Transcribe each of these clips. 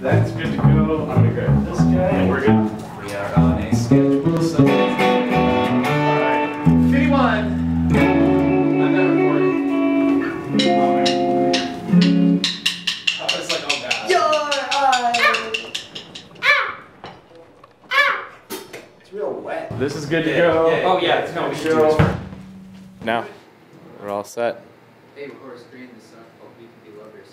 That's good to go. I'm gonna grab this guy. And we're good. We are on a schedule, so. Alright. 51. I'm not recording. Oh, it's like, oh god. It's real wet. This is good to Yeah, go. yeah, oh yeah, yeah, no, we we should do this Now, we're all set. Hey, Horace Greene, this song called We Can Be Lovers.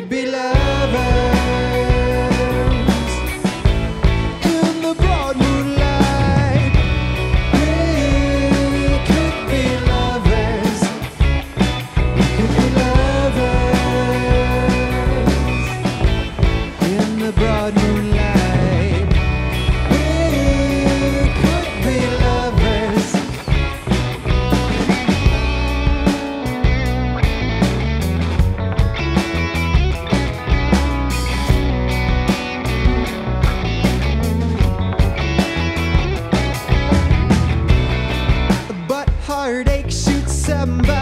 Could be lovers. In the broad moonlight, we could be lovers. We could be lovers. In the broad moonlight, shoots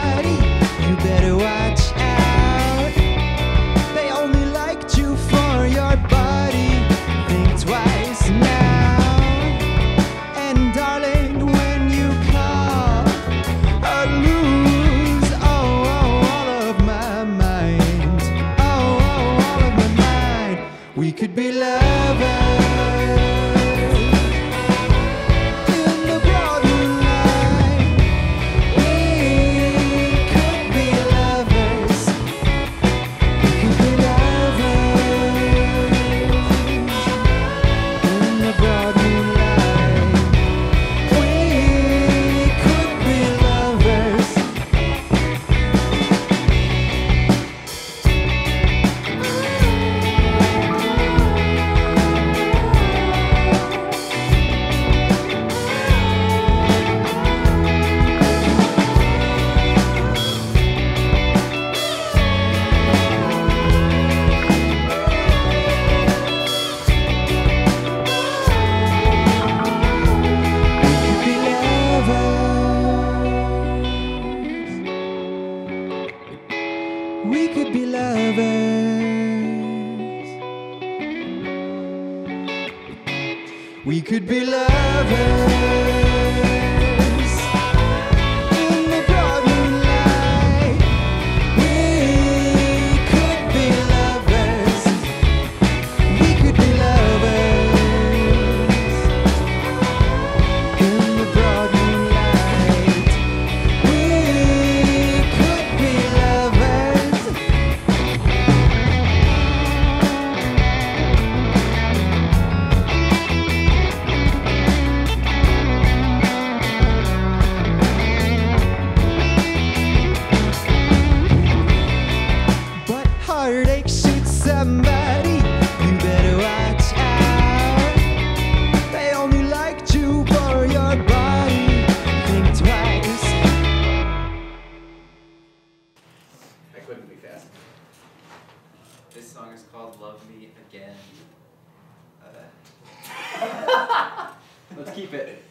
keep it.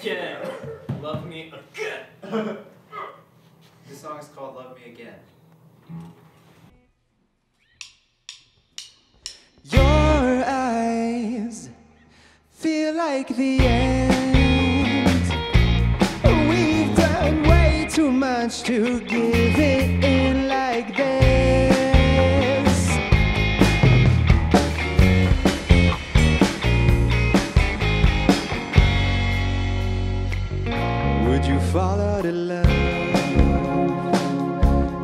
Again. Love me again. This song is called Love Me Again. Your eyes feel like the end. We've done way too much to give it in like this. follow the love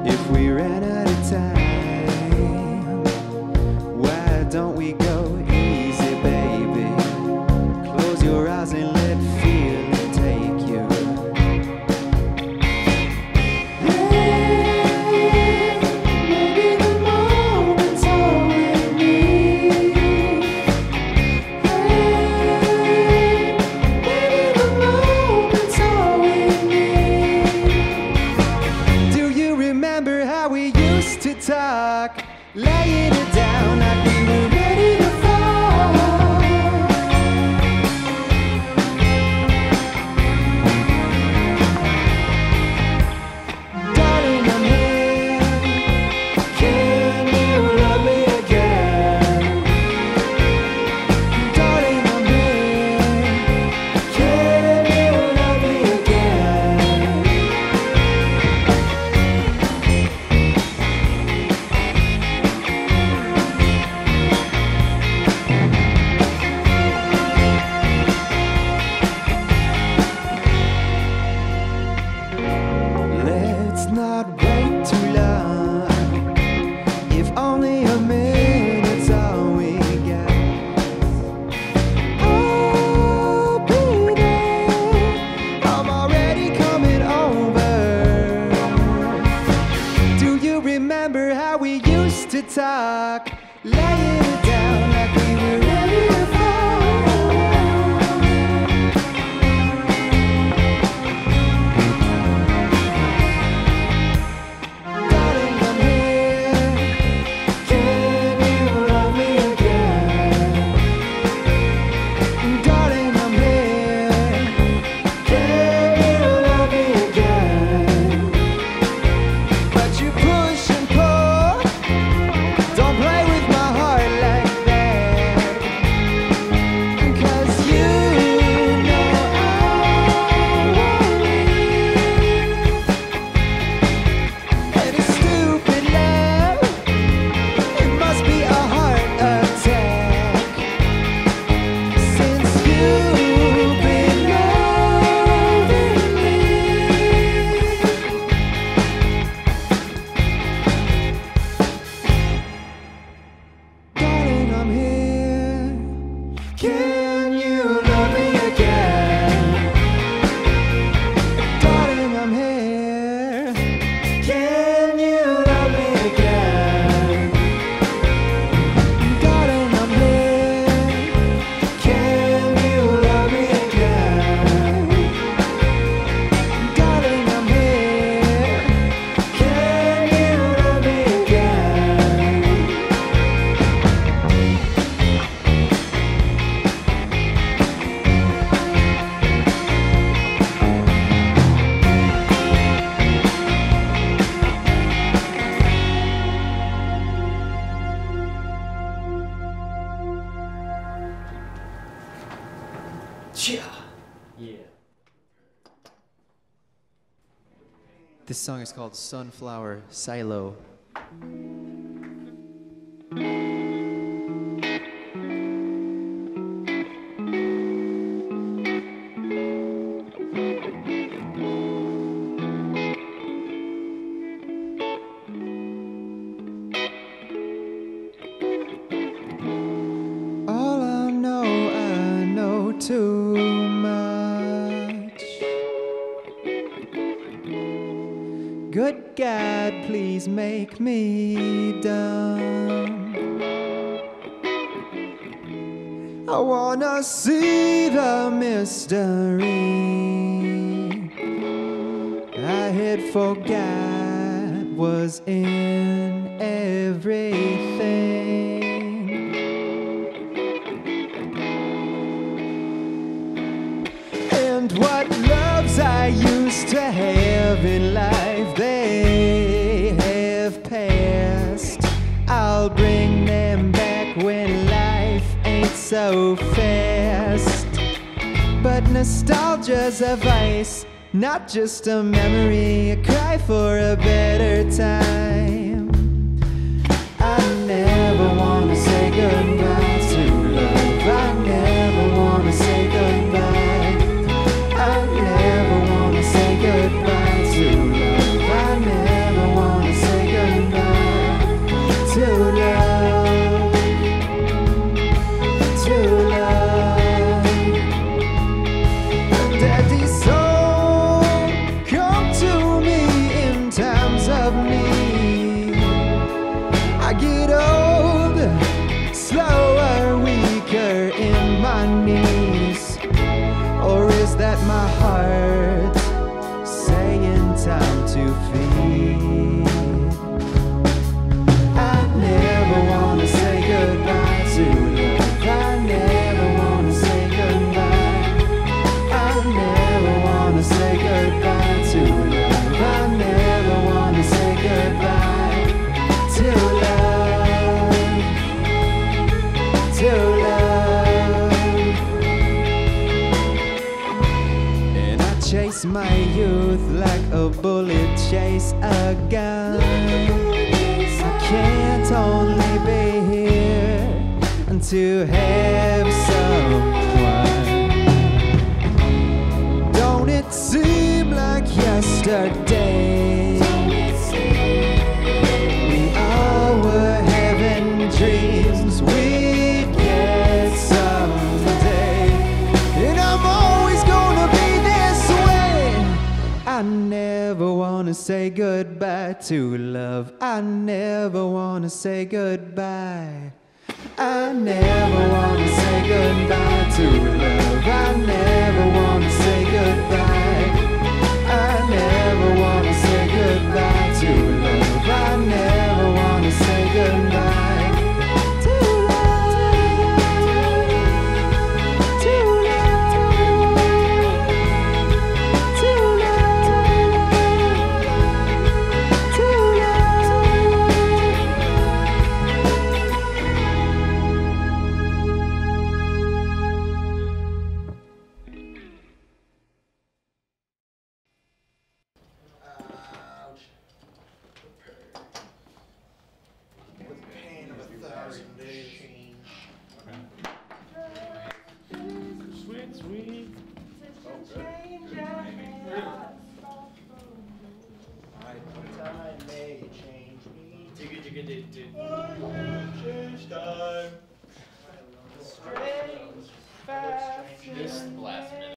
if we ran out of time? Why don't we go easy, baby? Close your eyes and back, laying it down. Yeah. This song is called Sunflower Silo. make me dumb. I wanna see the mystery I had forgot was in everything. And what loves I used to have in life. Bring them back when life ain't so fast. But nostalgia's a vice, not just a memory. a cry for a better time. get old, slower, weaker in my knees? Or is that my heart? Chase my youth like a bullet chase a gun. I can't only be here to have someone. Don't it seem like yesterday? Wanna say goodbye to love. I never wanna say goodbye. I never wanna say goodbye to love. I never wanna say goodbye. Digga,